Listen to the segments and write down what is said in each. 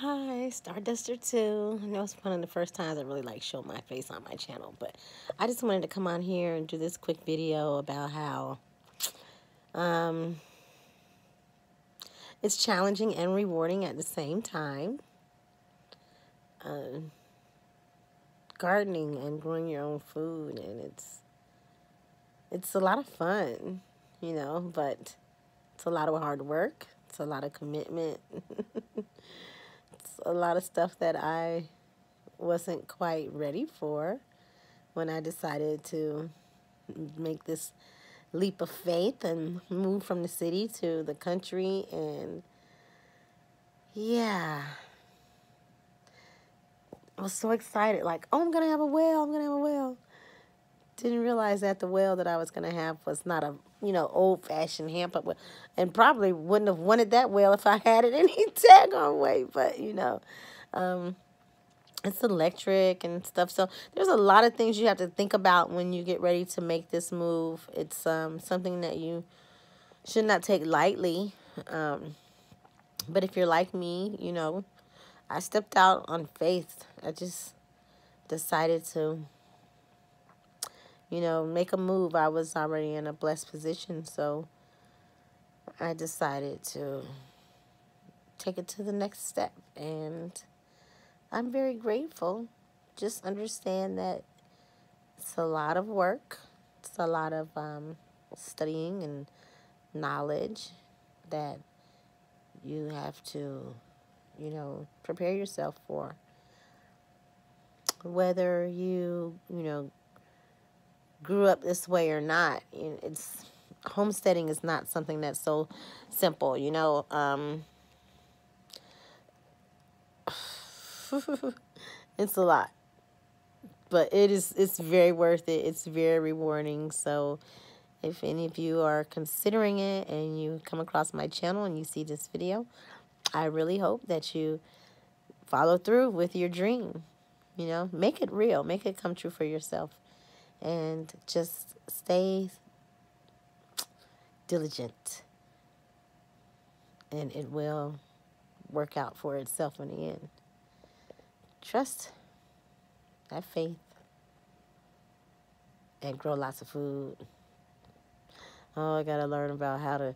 Hi, Starduster 2. I know it's one of the first times I really like show my face on my channel, but I just wanted to come on here and do this quick video about how um, it's challenging and rewarding at the same time. Uh, gardening and growing your own food and it's it's a lot of fun, you know, but it's a lot of hard work. It's a lot of commitment. a lot of stuff that I wasn't quite ready for when I decided to make this leap of faith and move from the city to the country and yeah. I was so excited like oh I'm gonna have a well I'm gonna have a well didn't realize that the well that I was going to have was not a, you know, old-fashioned hand pump well. And probably wouldn't have wanted that well if I had it any daggone way. But, you know, um, it's electric and stuff. So there's a lot of things you have to think about when you get ready to make this move. It's um, something that you should not take lightly. Um, but if you're like me, you know, I stepped out on faith. I just decided to you know, make a move. I was already in a blessed position, so I decided to take it to the next step. And I'm very grateful. Just understand that it's a lot of work, it's a lot of um, studying and knowledge that you have to, you know, prepare yourself for. Whether you, you know, grew up this way or not. It's homesteading is not something that's so simple, you know. Um, it's a lot, but it is it's very worth it. It's very rewarding. So, if any of you are considering it and you come across my channel and you see this video, I really hope that you follow through with your dream. You know, make it real, make it come true for yourself and just stay diligent and it will work out for itself in the end. Trust, have faith, and grow lots of food. Oh, I gotta learn about how to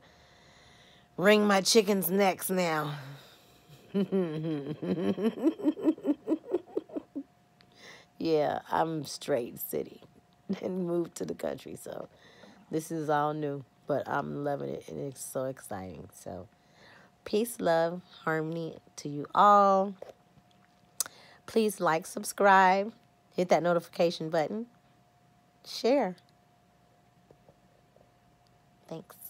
wring my chicken's necks now. yeah, I'm straight city. and moved to the country. So this is all new, but I'm loving it and it's so exciting. So peace, love, harmony to you all. Please like, subscribe, hit that notification button, share. Thanks.